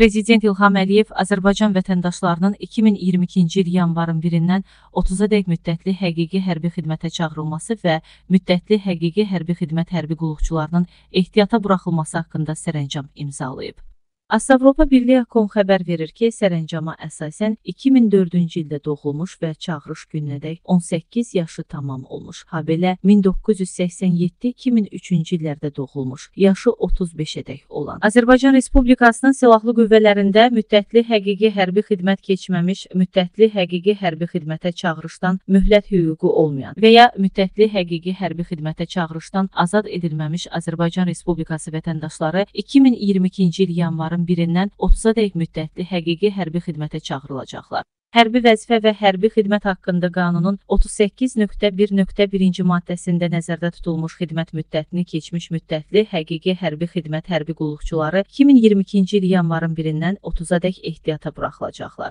Prezident İlham Əliyev Azərbaycan vətəndaşlarının 2022-ci il yanvarın 1-dən 30-a dək müddətli həqiqi hərbi xidmətə çağırılması və müddətli həqiqi hərbi xidmət hərbi qulluqçularının ehtiyata buraxılması haqqında sərəncam imzalayıb. Avropa Birliyi Akkom xəbər verir ki, sərəncama əsasən 2004-cü ildə doğulmuş və çağırış gününədək 18 yaşı tamam olmuş, habelə 1987-2003-cü illərdə doğulmuş, yaşı 35-ədək olan. Azərbaycan Respublikasının Silahlı Qüvvələrində müddətli həqiqi hərbi xidmət keçməmiş, müddətli həqiqi hərbi xidmətə çağırışdan möhlət hüququ olmayan və ya müddətli həqiqi hərbi xidmətə çağırışdan azad edilməmiş Azərbaycan Respublikası vətəndaşları 2022-ci il yanvarın yanvarın 1-dən 30-a dək müddətli həqiqi hərbi xidmətə çağırılacaqlar. Hərbi vəzifə və hərbi xidmət haqqında qanunun 38.1.1-ci maddəsində nəzərdə tutulmuş xidmət müddətini keçmiş müddətli həqiqi hərbi xidmət hərbi qulluqçuları 2022-ci il yanvarın 1-dən 30-a dək ehtiyata buraxılacaqlar.